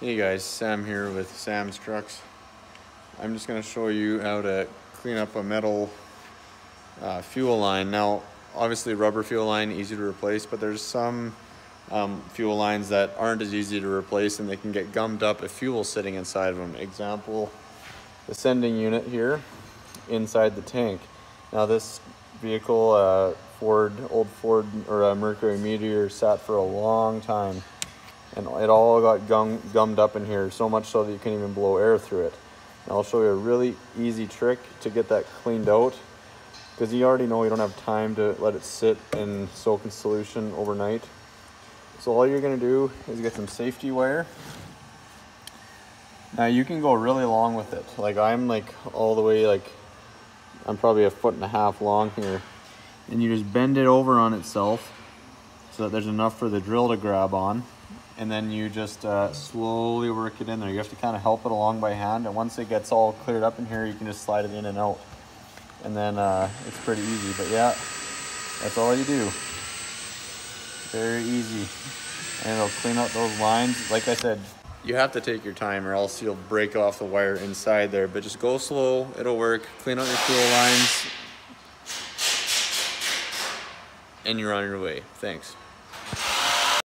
Hey guys, Sam here with Sam's Trucks. I'm just going to show you how to clean up a metal uh, fuel line. Now, obviously rubber fuel line, easy to replace, but there's some um, fuel lines that aren't as easy to replace and they can get gummed up if fuel's sitting inside of them. Example, the sending unit here inside the tank. Now this vehicle, uh, Ford, old Ford or a Mercury Meteor sat for a long time and it all got gum, gummed up in here so much so that you can't even blow air through it. And I'll show you a really easy trick to get that cleaned out because you already know you don't have time to let it sit and soak in solution overnight. So all you're gonna do is get some safety wire. Now you can go really long with it. Like I'm like all the way like, I'm probably a foot and a half long here. And you just bend it over on itself so that there's enough for the drill to grab on and then you just uh, slowly work it in there. You have to kind of help it along by hand, and once it gets all cleared up in here, you can just slide it in and out. And then uh, it's pretty easy, but yeah, that's all you do. Very easy. And it'll clean out those lines. Like I said, you have to take your time or else you'll break off the wire inside there, but just go slow, it'll work. Clean out your fuel lines, and you're on your way. Thanks.